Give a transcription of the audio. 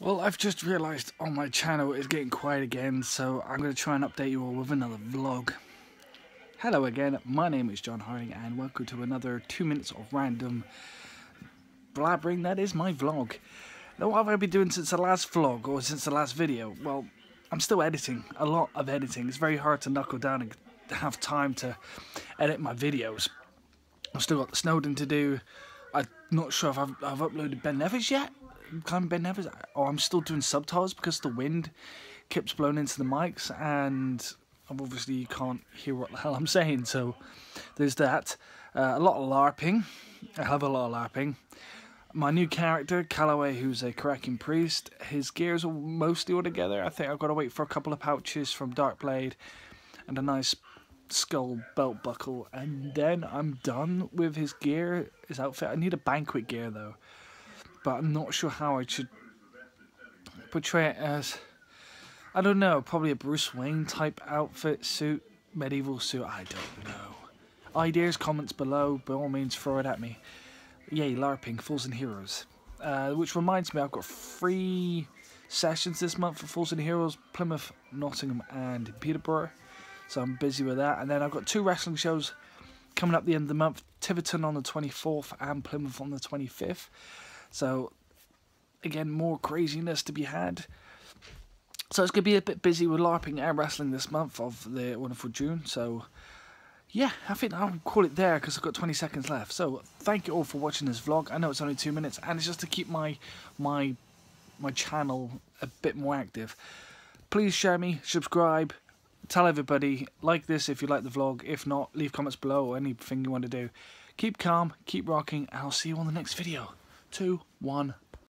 Well, I've just realised on oh, my channel it's getting quiet again, so I'm going to try and update you all with another vlog. Hello again, my name is John Harding and welcome to another 2 minutes of random blabbering, that is my vlog. Now what have I been doing since the last vlog, or since the last video? Well, I'm still editing, a lot of editing. It's very hard to knuckle down and have time to edit my videos. I've still got the Snowdon to do. I'm not sure if I've, I've uploaded Ben Nevis yet. Climbing Ben Nevis. Oh, I'm still doing subtitles because the wind keeps blowing into the mics and obviously you can't hear what the hell I'm saying. So there's that. Uh, a lot of LARPing. I have a lot of LARPing. My new character, Calloway, who's a Karakin priest, his gears are mostly all together. I think I've got to wait for a couple of pouches from Darkblade and a nice skull belt buckle and then I'm done with his gear, his outfit. I need a banquet gear though but I'm not sure how I should portray it as. I don't know, probably a Bruce Wayne type outfit, suit, medieval suit, I don't know. Ideas, comments below, by all means throw it at me. Yay, LARPing, Fools and Heroes. Uh, which reminds me, I've got three sessions this month for Fools and Heroes, Plymouth, Nottingham and Peterborough. So I'm busy with that. And then I've got two wrestling shows coming up the end of the month, Tiverton on the 24th and Plymouth on the 25th. So, again, more craziness to be had. So it's going to be a bit busy with LARPing and wrestling this month of the wonderful June. So, yeah, I think I'll call it there because I've got 20 seconds left. So, thank you all for watching this vlog. I know it's only two minutes, and it's just to keep my my my channel a bit more active. Please share me, subscribe, tell everybody, like this if you like the vlog. If not, leave comments below or anything you want to do. Keep calm, keep rocking, and I'll see you on the next video two, one,